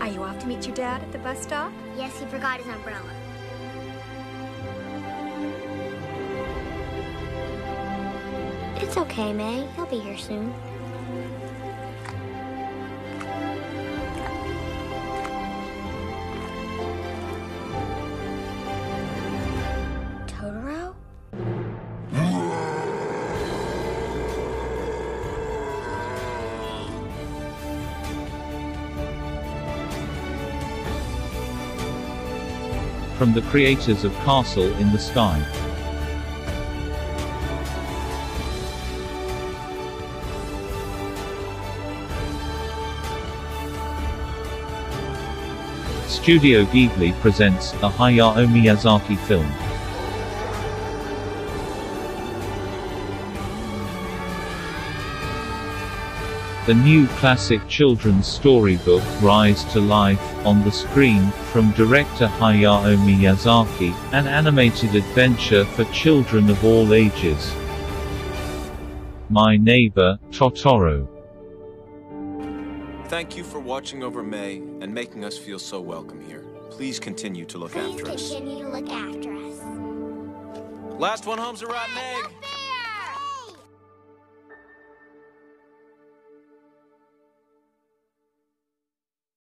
Are you off to meet your dad at the bus stop? Yes, he forgot his umbrella. It's okay, Mei. He'll be here soon. From the creators of Castle in the Sky. Studio Ghibli presents a Hayao Miyazaki film. The new classic children's storybook Rise to Life, on the screen, from director Hayao Miyazaki, an animated adventure for children of all ages. My Neighbor, Totoro. Thank you for watching over Mei and making us feel so welcome here. Please continue to look Please after us. continue to look after us. Last one home's a rotten egg.